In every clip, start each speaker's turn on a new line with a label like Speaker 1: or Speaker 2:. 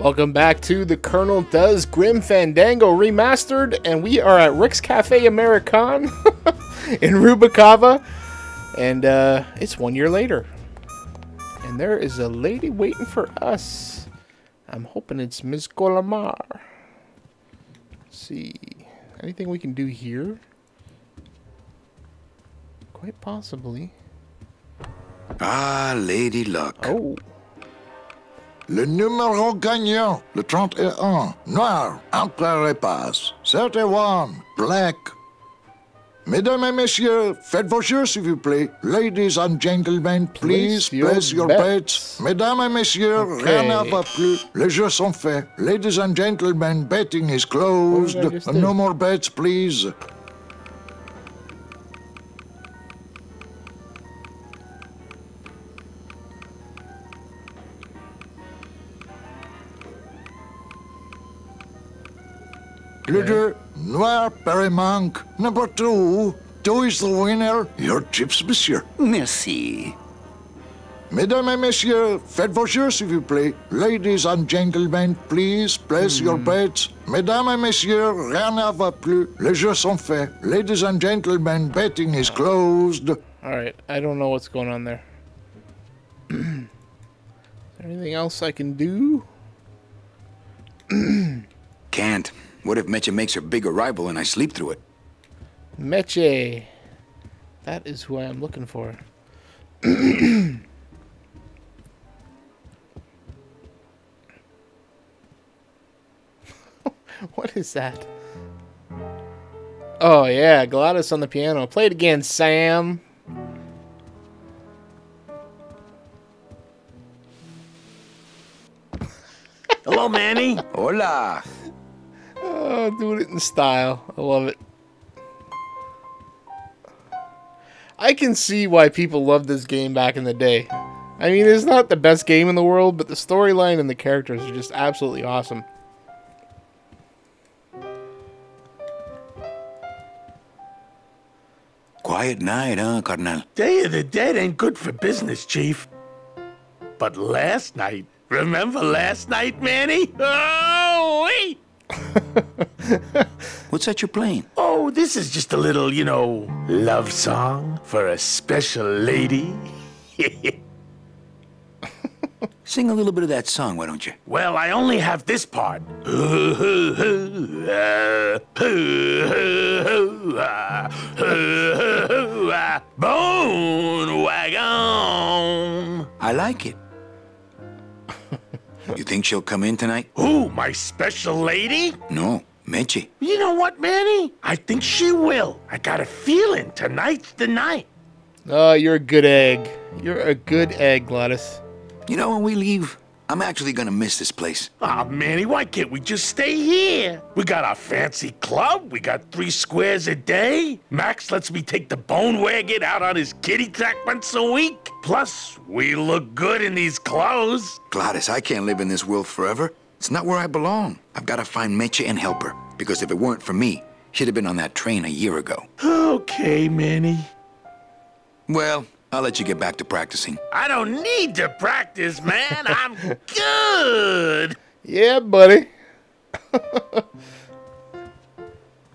Speaker 1: Welcome back to the Colonel Does Grim Fandango Remastered, and we are at Rick's Cafe American in Rubacava, and uh, it's one year later. And there is a lady waiting for us. I'm hoping it's Ms. Golamar. Let's see. Anything we can do here? Quite possibly.
Speaker 2: Ah, Lady Luck.
Speaker 1: Oh.
Speaker 3: Le numéro gagnant, le 31, noir, entre repas. 31, black. Mesdames et messieurs, faites vos jeux s'il vous plaît. Ladies and gentlemen, please
Speaker 1: Place your
Speaker 3: place your
Speaker 1: bets.
Speaker 3: bets. Mesdames et messieurs,
Speaker 1: Okay.
Speaker 3: rien ne va plus. Les jeux sont faits. Ladies and gentlemen, betting is closed.
Speaker 1: Just
Speaker 3: No more bets, please. Le deux, noir, Perry-Monk. Number two, two is the winner. Your chips, monsieur.
Speaker 2: Merci.
Speaker 3: Mesdames et messieurs, faites vos jeux s'il vous plaît. Ladies and gentlemen, please place your hmm. bets. Mesdames et messieurs, rien ne va plus. Les jeux sont faits. Ladies and gentlemen, betting is closed.
Speaker 1: Alright, I don't know what's going on there. is there anything else I can do?
Speaker 2: Can't. What if Meche makes her big arrival and I sleep through it?
Speaker 1: Meche. That is who I am looking for. what is that? Oh yeah, Glottis on the piano. Play it again, Sam.
Speaker 4: Hello, Manny.
Speaker 2: Hola.
Speaker 1: Oh, doing it in style. I love it. I can see why people loved this game back in the day. I mean, it's not the best game in the world, but the storyline and the characters are just absolutely awesome.
Speaker 2: Quiet night, huh, carnal?
Speaker 4: Day of the Dead ain't good for business, Chief. But last night, remember last night, Manny? Oh, wait!
Speaker 2: What's that you're playing?
Speaker 4: Oh, this is just a little, you know, love song for a special lady.
Speaker 2: Sing a little bit of that song, why don't you?
Speaker 4: well, I only have this part. Bone wagon.
Speaker 2: I like it. You think she'll come in tonight?
Speaker 4: Who, my special lady?
Speaker 2: No, Meche.
Speaker 4: You know what, Manny? I think she will. I got a feeling tonight's the night.
Speaker 1: Oh, you're a good egg. You're a good egg, Glottis.
Speaker 2: You know, when we leave, I'm actually gonna miss this place.
Speaker 4: Aw, Manny, why can't we just stay here? We got our fancy club. We got three squares a day. Max lets me take the bone wagon out on his kitty track once a week. Plus, we look good in these clothes.
Speaker 2: Glottis, I can't live in this world forever. It's not where I belong. I've gotta find Meche and help her. Because if it weren't for me, she'd have been on that train a year ago.
Speaker 4: Okay, Manny.
Speaker 2: Well, I'll let you get back to practicing.
Speaker 4: I don't need to practice, man. I'm good.
Speaker 1: Yeah, buddy.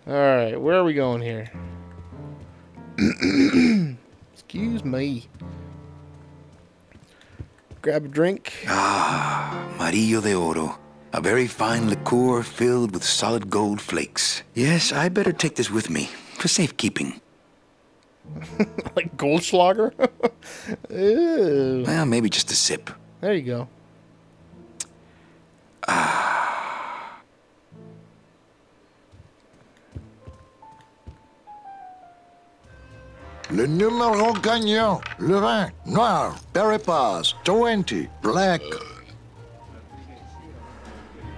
Speaker 1: Alright, where are we going here? Excuse me. Grab a drink.
Speaker 2: Ah, Marillo de Oro. A very fine liqueur filled with solid gold flakes. Yes, I better take this with me for safekeeping.
Speaker 1: like Goldschlager. Ew.
Speaker 2: Well, maybe just a sip.
Speaker 1: There you go.
Speaker 3: Le numéro gagnant, le 20, noir, Perry-Pass. 20, black.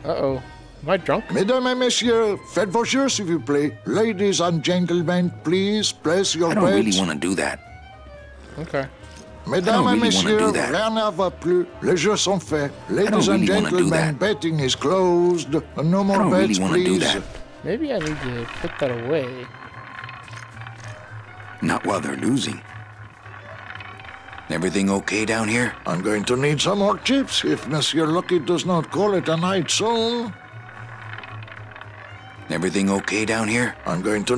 Speaker 1: Uh-oh. Am I drunk?
Speaker 3: Mesdames et messieurs, faites vos jeux s'il vous plaît. Ladies and gentlemen, please place your bets.
Speaker 2: I don't
Speaker 3: bets.
Speaker 2: really want to do that.
Speaker 1: Okay.
Speaker 3: Mesdames
Speaker 2: I don't
Speaker 3: et messieurs, rien ne va plus. Les jeux sont faits. Ladies and
Speaker 2: really wanna
Speaker 3: gentlemen, betting is closed. No
Speaker 2: I
Speaker 3: more
Speaker 2: don't
Speaker 3: bets,
Speaker 2: really want to do
Speaker 3: please.
Speaker 2: that.
Speaker 1: Maybe I need to put that away.
Speaker 2: Not while they're losing. Everything okay down here?
Speaker 3: I'm going to need some more chips if Monsieur Lucky does not call it a night soon.
Speaker 2: Everything okay down here?
Speaker 3: I'm going to...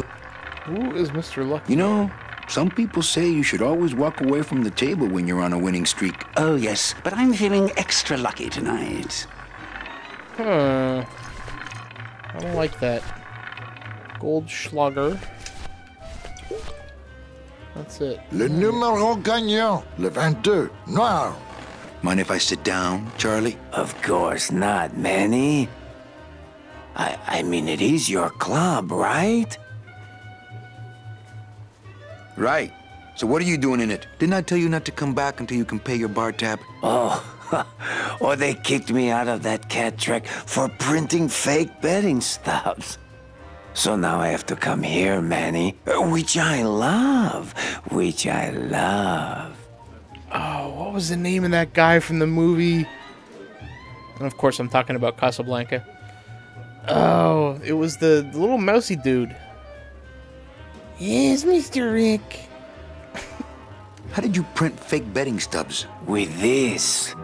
Speaker 1: Who is Mr. Lucky?
Speaker 2: You know, some people say you should always walk away from the table when you're on a winning streak.
Speaker 5: Oh, yes, but I'm feeling extra lucky tonight.
Speaker 1: Huh. I don't like that. Goldschlager. That's it.
Speaker 3: Le numéro gagnant, le 22, noir.
Speaker 2: Mind if I sit down, Charlie?
Speaker 5: Of course not, Manny. I, I mean, it is your club, right?
Speaker 2: Right. So what are you doing in it? Didn't I tell you not to come back until you can pay your bar tab?
Speaker 5: Oh, or they kicked me out of that cat track for printing fake betting stubs. So now I have to come here, Manny, which I love, which I love.
Speaker 1: Oh, what was the name of that guy from the movie? And of course, I'm talking about Casablanca. Oh, it was the, the little mousy dude. Yes, Mr. Rick.
Speaker 2: How did you print fake betting stubs?
Speaker 5: With this.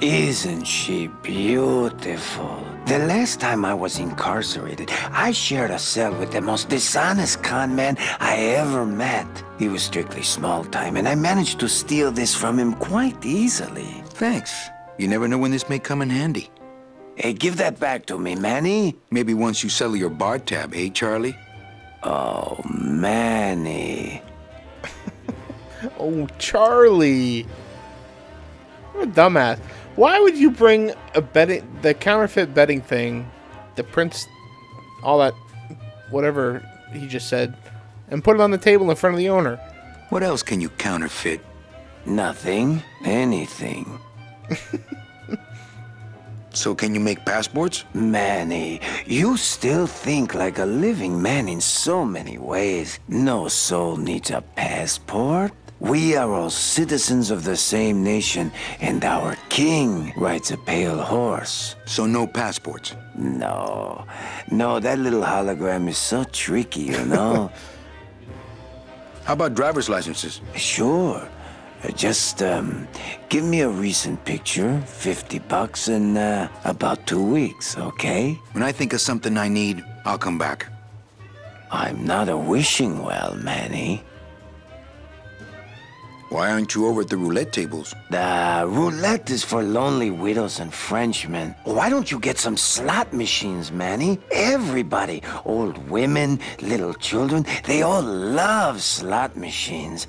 Speaker 5: Isn't she beautiful? The last time I was incarcerated, I shared a cell with the most dishonest con man I ever met. He was strictly small time, and I managed to steal this from him quite easily.
Speaker 2: Thanks. You never know when this may come in handy.
Speaker 5: Hey, give that back to me, Manny.
Speaker 2: Maybe once you settle your bar tab, eh, Charlie?
Speaker 5: Oh, Manny.
Speaker 1: Oh, Charlie. What a dumbass. Why would you bring a betting, the counterfeit betting thing, the prints, all that, whatever he just said, and put it on the table in front of the owner?
Speaker 2: What else can you counterfeit?
Speaker 5: Nothing. Anything.
Speaker 2: So can you make passports?
Speaker 5: Manny, you still think like a living man in so many ways. No soul needs a passport. We are all citizens of the same nation, and our king rides a pale horse.
Speaker 2: So no passports.
Speaker 5: No, no, that little hologram is so tricky, you know?
Speaker 2: How about driver's licenses?
Speaker 5: sure. Just, um, give me a recent picture, 50 bucks in, uh, about two weeks, okay?
Speaker 2: When I think of something I need, I'll come back.
Speaker 5: I'm not a wishing well, Manny.
Speaker 2: Why aren't you over at the roulette tables?
Speaker 5: The roulette is for lonely widows and Frenchmen. Why don't you get some slot machines, Manny? Everybody, old women, little children, they all love slot machines.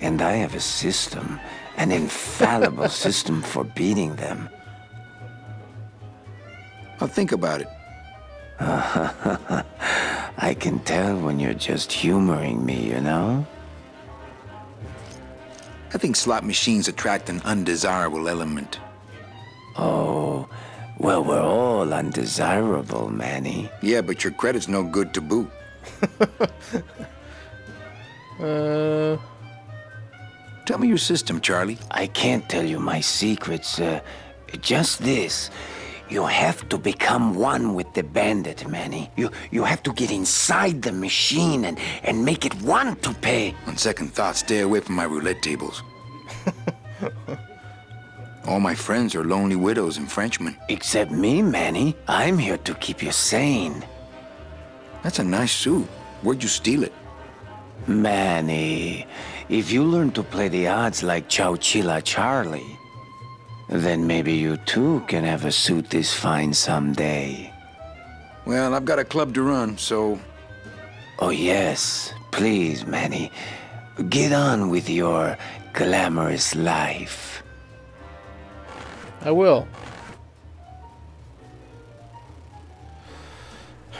Speaker 5: And I have a system, an infallible system for beating them.
Speaker 2: I'll think about it.
Speaker 5: I can tell when you're just humoring me, you know?
Speaker 2: I think slot machines attract an undesirable element.
Speaker 5: Oh, well, we're all undesirable, Manny.
Speaker 2: Yeah, but your credit's no good to boot.
Speaker 1: Uh,
Speaker 2: Tell me your system, Charlie.
Speaker 5: I can't tell you my secrets. Uh, just this. You have to become one with the bandit, Manny. You you have to get inside the machine and, and make it want to pay.
Speaker 2: On second thought, stay away from my roulette tables. All my friends are lonely widows and Frenchmen.
Speaker 5: Except me, Manny. I'm here to keep you sane.
Speaker 2: That's a nice suit. Where'd you steal it?
Speaker 5: Manny, if you learn to play the odds like Chowchilla Charlie, then maybe you too can have a suit this fine someday.
Speaker 2: Well, I've got a club to run, so
Speaker 5: Oh, yes. Please, Manny. Get on with your glamorous life.
Speaker 1: I will.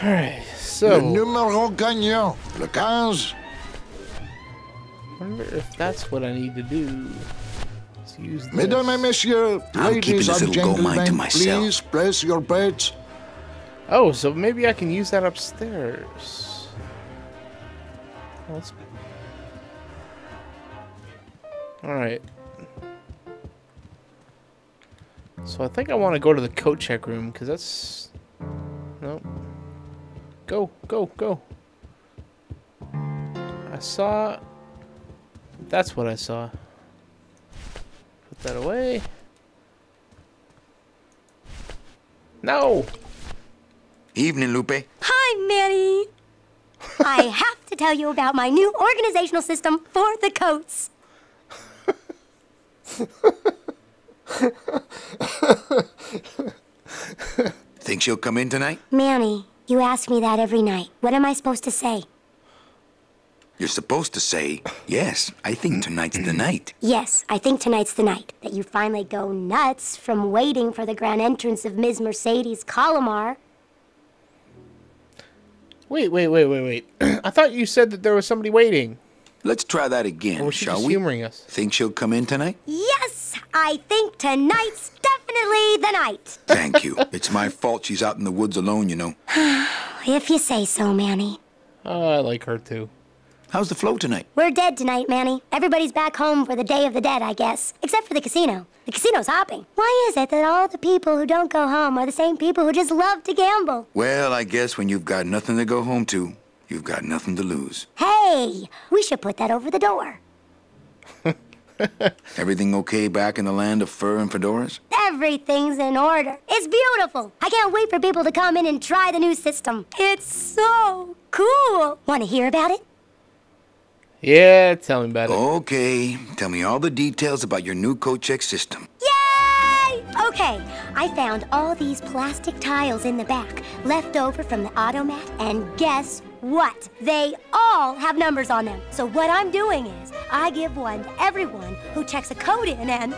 Speaker 1: Alright,
Speaker 3: Le
Speaker 1: so.
Speaker 3: numéro gagnant, le 15.
Speaker 1: Wonder if that's what I need to do. Let's use this.
Speaker 3: Mesdames et messieurs,
Speaker 2: I'm
Speaker 3: ladies and
Speaker 2: little gold mine to
Speaker 3: gentlemen, please place your bets.
Speaker 1: Oh, so maybe I can use that upstairs. Let's. Alright. So I think I want to go to the coat check room, because that's... No. Go, go, go. I saw That's what I saw. Put that away. No!
Speaker 2: Evening, Lupe.
Speaker 6: Hi, Manny. I have to tell you about my new organizational system for the coats.
Speaker 2: Think she'll come in tonight?
Speaker 6: Manny, you ask me that every night. What am I supposed to say?
Speaker 2: You're supposed to say, yes, I think tonight's the mm-hmm. night.
Speaker 6: Yes, I think tonight's the night that you finally go nuts from waiting for the grand entrance of Ms. Mercedes Colomar.
Speaker 1: Wait, wait, wait, wait, wait. I thought you said that there was somebody waiting.
Speaker 2: Let's try that again,
Speaker 1: Or
Speaker 2: shall
Speaker 1: just
Speaker 2: we?
Speaker 1: humoring us?
Speaker 2: Think she'll come in tonight?
Speaker 6: Yes, I think tonight's definitely the night.
Speaker 2: Thank you. it's my fault she's out in the woods alone, you know.
Speaker 6: If you say so, Manny.
Speaker 1: Oh, I like her too.
Speaker 2: How's the flow tonight?
Speaker 6: We're dead tonight, Manny. Everybody's back home for the Day of the Dead, I guess. Except for the casino. The casino's hopping. Why is it that all the people who don't go home are the same people who just love to gamble?
Speaker 2: Well, I guess when you've got nothing to go home to, you've got nothing to lose.
Speaker 6: Hey, we should put that over the door.
Speaker 2: Everything okay back in the land of fur and fedoras?
Speaker 6: Everything's in order. It's beautiful. I can't wait for people to come in and try the new system. It's so cool. Want to hear about it?
Speaker 1: Yeah, tell me about it.
Speaker 2: Okay, tell me all the details about your new coat check system.
Speaker 6: Yay! Okay, I found all these plastic tiles in the back, left over from the automat, and guess what? They all have numbers on them. So what I'm doing is, I give one to everyone who checks a code in and...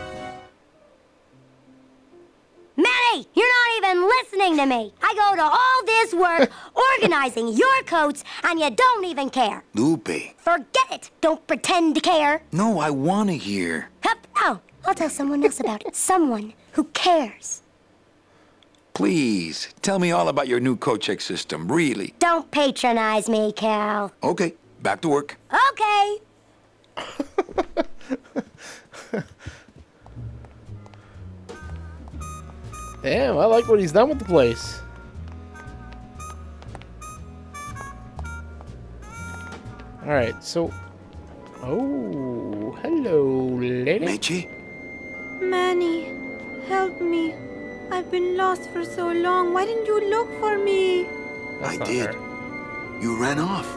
Speaker 6: You're not even listening to me. I go to all this work organizing your coats, and you don't even care.
Speaker 2: Lupe.
Speaker 6: Forget it. Don't pretend to care.
Speaker 2: No, I want to hear.
Speaker 6: Hup. Oh, I'll tell someone else about it. Someone who cares.
Speaker 2: Please, tell me all about your new coat check system, really.
Speaker 6: Don't patronize me, Cal.
Speaker 2: Okay, back to work.
Speaker 6: Okay.
Speaker 1: Damn, I like what he's done with the place. Alright, so... Oh, hello, lady.
Speaker 2: Meche?
Speaker 7: Manny, help me. I've been lost for so long. Why didn't you look for me?
Speaker 1: That's
Speaker 2: I did.
Speaker 1: her.
Speaker 2: You ran off.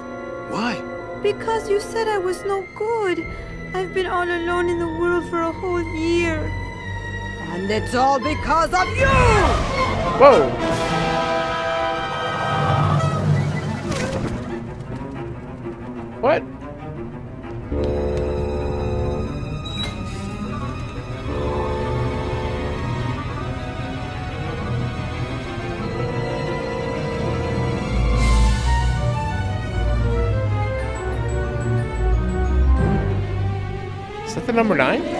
Speaker 2: Why?
Speaker 7: Because you said I was no good. I've been all alone in the world for a whole year. And it's all because of you!
Speaker 1: Whoa! What? Is that the number nine?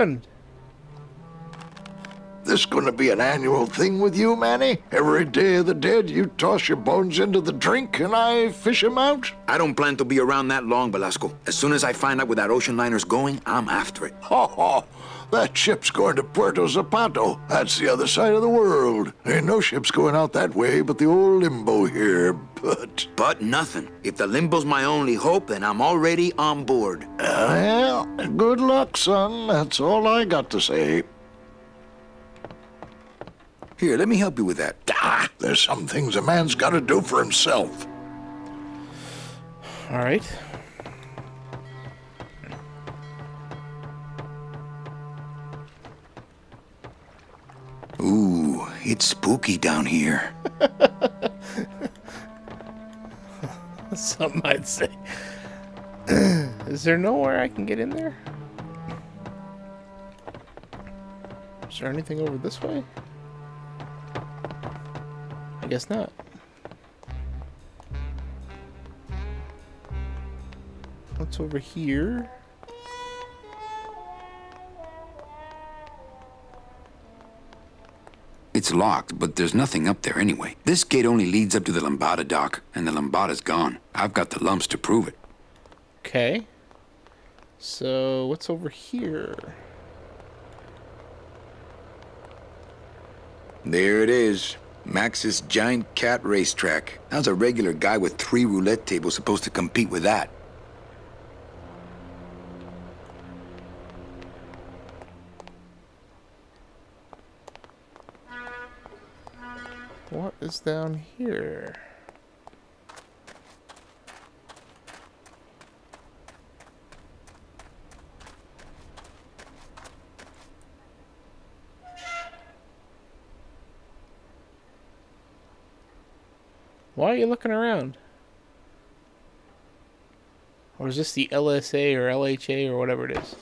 Speaker 1: Happened?
Speaker 3: This gonna be an annual thing with you, Manny? Every day of the dead, you toss your bones into the drink and I fish 'em out?
Speaker 2: I don't plan to be around that long, Velasco. As soon as I find out where that ocean liner's going, I'm after it.
Speaker 3: Ha ha! That ship's going to Puerto Zapato. That's the other side of the world. Ain't no ships going out that way but the old limbo here, but...
Speaker 2: But nothing. If the limbo's my only hope, then I'm already on board.
Speaker 3: Well, good luck, son. That's all I got to say.
Speaker 2: Here, let me help you with that.
Speaker 3: Ah, there's some things a man's got to do for himself.
Speaker 1: All right.
Speaker 2: Ooh, it's spooky down here.
Speaker 1: Some might say. Is there nowhere I can get in there? Is there anything over this way? I guess not. What's over here?
Speaker 2: It's locked, but there's nothing up there anyway. This gate only leads up to the Lambada dock, and the Lambada's gone. I've got the lumps to prove it.
Speaker 1: Okay. So, what's over here?
Speaker 2: There it is. Max's giant cat racetrack. How's a regular guy with three roulette tables supposed to compete with that?
Speaker 1: What is down here? Why are you looking around? Or is this the LSA or LHA or whatever it is?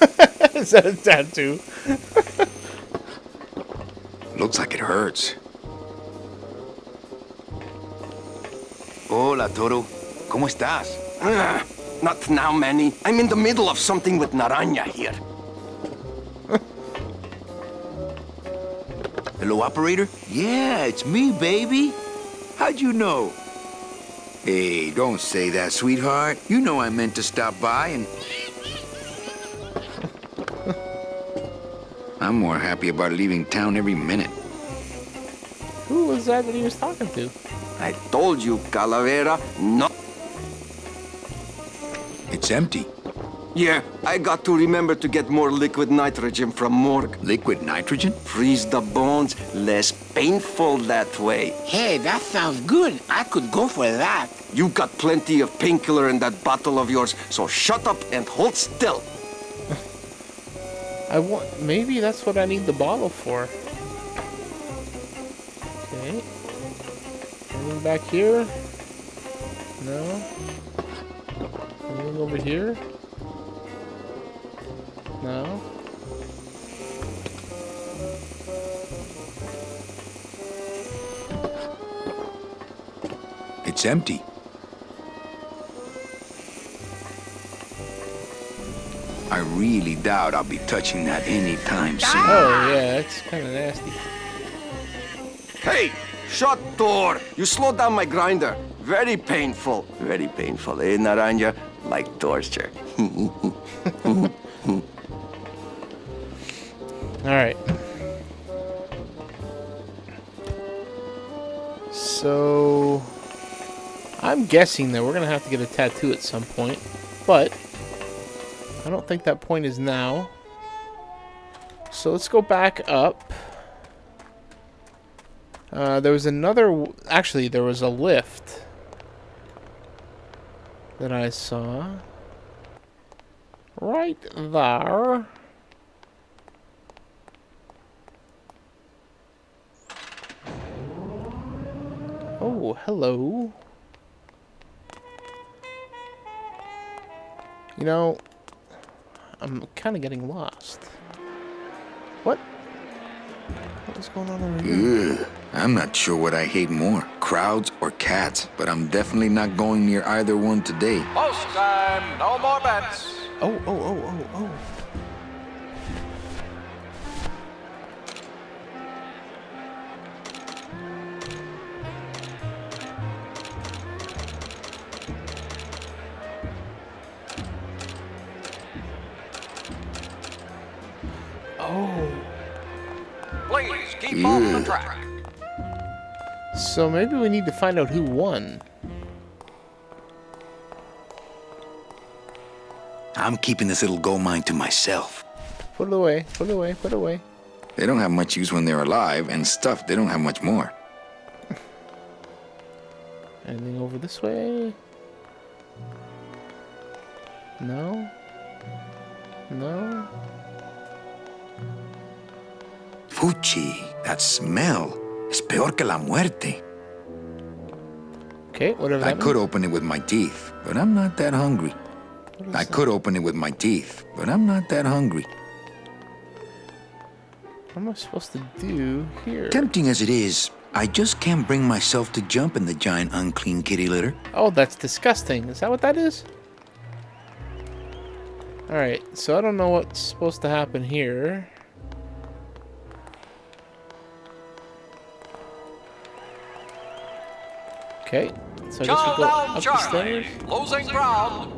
Speaker 1: is that a tattoo?
Speaker 2: Looks like it hurts. Hola, Toto. ¿Cómo estás?
Speaker 8: Ah, not now, Manny. I'm in the middle of something with Naranja here.
Speaker 2: Hello, operator? Yeah, it's me, baby. How'd you know? Hey, don't say that, sweetheart. You know I meant to stop by and... I'm more happy about leaving town every minute.
Speaker 1: Who was that that he was talking to?
Speaker 8: I told you, Calavera, no.
Speaker 2: It's empty.
Speaker 8: Yeah, I got to remember to get more liquid nitrogen from Morgue.
Speaker 2: Liquid nitrogen?
Speaker 8: Freeze the bones, less painful that way.
Speaker 9: Hey, that sounds good. I could go for that.
Speaker 8: You got plenty of painkiller in that bottle of yours, so shut up and hold still.
Speaker 1: I want. Maybe that's what I need the bottle for. Okay. Anything back here? No. Anything over here? No.
Speaker 2: It's empty. Really doubt I'll be touching that anytime soon.
Speaker 1: Oh yeah, that's kind of nasty.
Speaker 8: Hey, shut door! You slowed down my grinder. Very painful. Very painful, eh, Naranja? Like torture.
Speaker 1: All right. So, I'm guessing that we're gonna have to get a tattoo at some point, but I don't think that point is now. So let's go back up. Uh, there was another. Actually, there was a lift that I saw right there. Oh, hello. You know, I'm kind of getting lost. What? What is going on over here?
Speaker 2: Ugh, I'm not sure what I hate more, crowds or cats, but I'm definitely not going near either one today.
Speaker 10: Post time, no more bets.
Speaker 1: Oh, oh, oh, oh, oh. Oh,
Speaker 10: Please keep on the track.
Speaker 1: so maybe we need to find out who won.
Speaker 2: I'm keeping this little gold mine to myself.
Speaker 1: Put it away, put it away, put it away.
Speaker 2: They don't have much use when they're alive, and stuff, they don't have much more.
Speaker 1: Anything over this way? No? No?
Speaker 2: Fuchi, that smell is peor que la muerte.
Speaker 1: Okay, whatever
Speaker 2: I could
Speaker 1: means.
Speaker 2: open it with my teeth, but I'm not that hungry. I
Speaker 1: that?
Speaker 2: could open it with my teeth, but I'm not that hungry.
Speaker 1: What am I supposed to do here?
Speaker 2: Tempting as it is, I just can't bring myself to jump in the giant unclean kitty litter.
Speaker 1: Oh, that's disgusting. Is that what that is? Alright, so I don't know what's supposed to happen here. Okay, so I guess we go
Speaker 10: Countdown,
Speaker 1: up the stairs.
Speaker 10: Losing ground.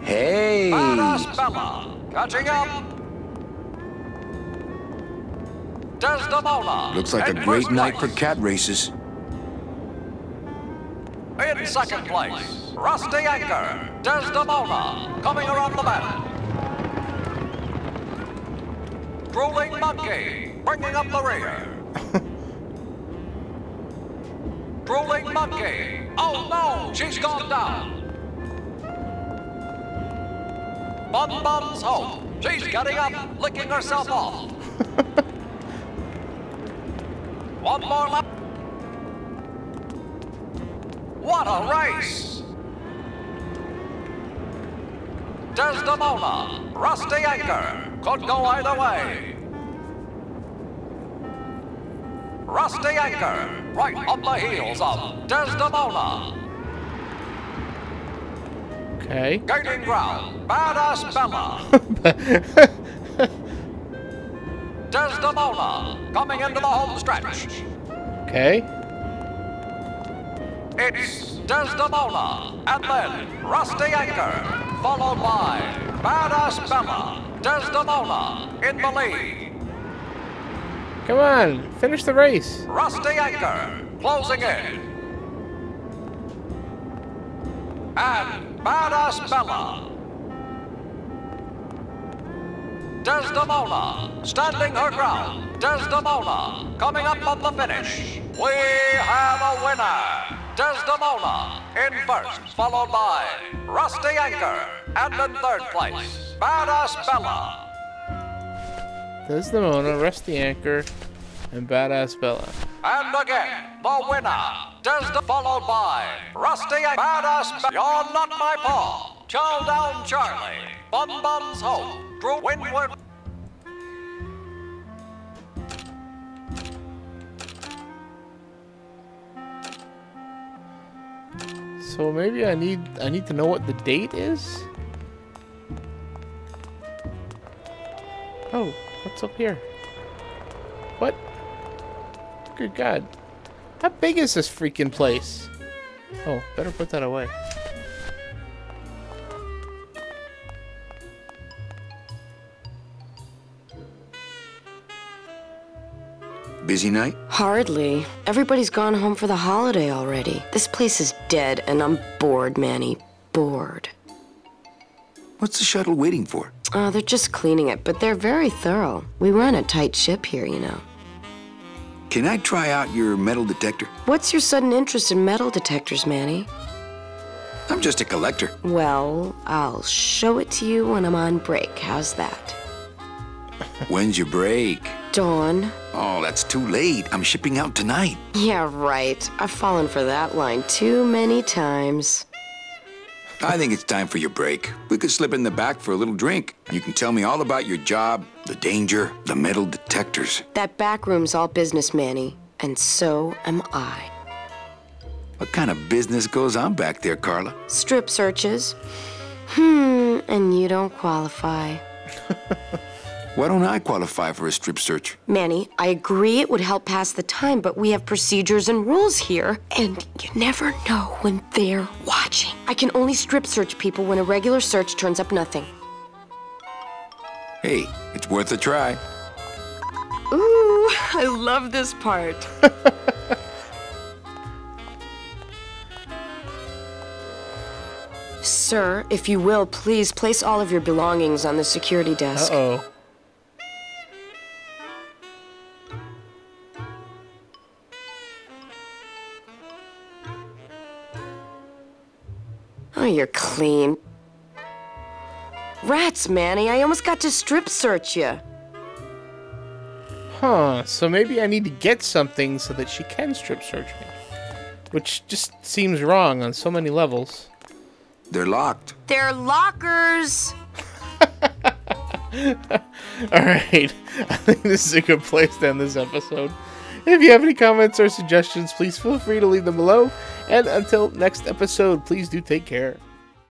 Speaker 2: Hey!
Speaker 10: Badass Bella. Catching up. Desdemona.
Speaker 2: Looks like a great night for cat races.
Speaker 10: In second place, Rusty Anchor, Desdemona, coming around the bend. Drooling Monkey, bringing up the rear. Drooling Monkey, oh no, she's gone down. Bun Bun's home. she's getting up, licking herself off. One more lap. What a race! Desdemona, Rusty Anchor, could go either way. Rusty Anchor, right on the heels of Desdemona.
Speaker 1: Okay.
Speaker 10: Gaining ground, Badass Bella. Desdemona, coming into the home stretch.
Speaker 1: Okay.
Speaker 10: It's Desdemona, and then Rusty Anchor, followed by Badass Bella. Desdemona in the lead.
Speaker 1: Come on, finish the race.
Speaker 10: Rusty Anchor closing in. And Badass Bella. Desdemona standing her ground. Desdemona coming up on the finish. We have a winner. Desdemona in first, followed by Rusty Anchor. And in third place, Badass Bella.
Speaker 1: Desdemona, Rusty Anchor, and Badass Bella.
Speaker 10: And again, the winner, Desda, followed by Rusty and Badass. Ba- You're not my paw. Chow down, Charlie. Bun Bun's Hope. Drew Windward.
Speaker 1: So maybe I need I need to know what the date is. Oh, what's up here? What? Good God. How big is this freaking place? Oh, better put that away.
Speaker 2: Busy night?
Speaker 11: Hardly. Everybody's gone home for the holiday already. This place is dead, and I'm bored, Manny. Bored.
Speaker 2: What's the shuttle waiting for?
Speaker 11: Uh, they're just cleaning it, but they're very thorough. We run a tight ship here, you know.
Speaker 2: Can I try out your metal detector?
Speaker 11: What's your sudden interest in metal detectors, Manny?
Speaker 2: I'm just a collector.
Speaker 11: Well, I'll show it to you when I'm on break. How's that?
Speaker 2: When's your break?
Speaker 11: Dawn.
Speaker 2: Oh, that's too late. I'm shipping out tonight.
Speaker 11: Yeah, right. I've fallen for that line too many times.
Speaker 2: I think it's time for your break. We could slip in the back for a little drink. You can tell me all about your job, the danger, the metal detectors.
Speaker 11: That back room's all business, Manny. And so am I.
Speaker 2: What kind of business goes on back there, Carla?
Speaker 11: Strip searches. Hmm, and you don't qualify.
Speaker 2: Why don't I qualify for a strip search?
Speaker 11: Manny, I agree it would help pass the time, but we have procedures and rules here, and you never know when they're watching. I can only strip search people when a regular search turns up nothing.
Speaker 2: Hey, it's worth a try.
Speaker 11: Ooh, I love this part. Sir, if you will, please place all of your belongings on the security desk.
Speaker 1: Uh-oh.
Speaker 11: Oh, Oh, you're clean. Rats, Manny, I almost got to strip search you.
Speaker 1: Huh, so maybe I need to get something so that she can strip search me. Which just seems wrong on so many levels.
Speaker 2: They're locked.
Speaker 11: They're lockers.
Speaker 1: Alright. I think this is a good place to end this episode. If you have any comments or suggestions, please feel free to leave them below. And until next episode, please do take care.